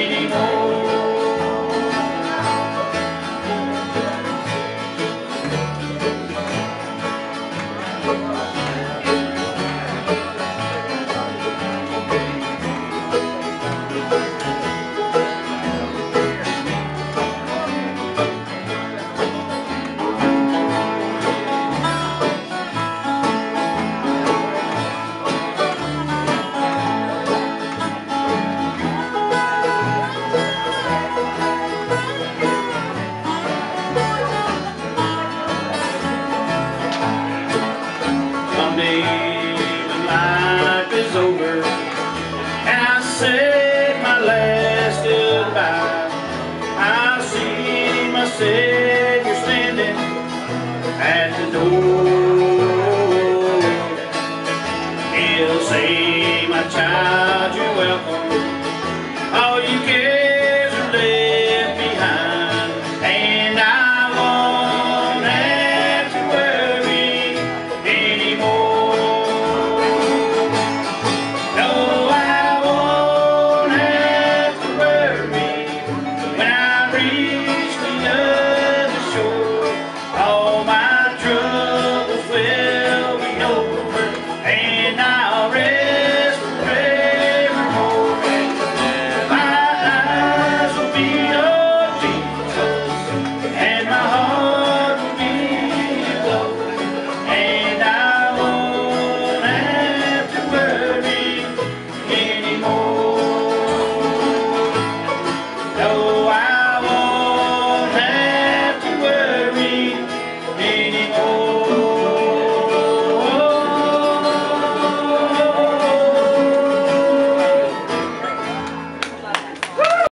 anymore. day, life is over.